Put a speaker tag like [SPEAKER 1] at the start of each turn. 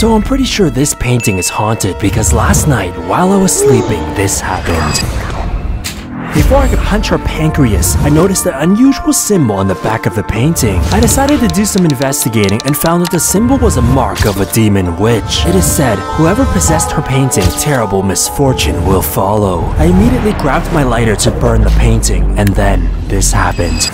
[SPEAKER 1] So I'm pretty sure this painting is haunted because last night, while I was sleeping, this happened. Before I could punch her pancreas, I noticed an unusual symbol on the back of the painting. I decided to do some investigating and found that the symbol was a mark of a demon witch. It is said, whoever possessed her painting, terrible misfortune will follow. I immediately grabbed my lighter to burn the painting, and then this happened.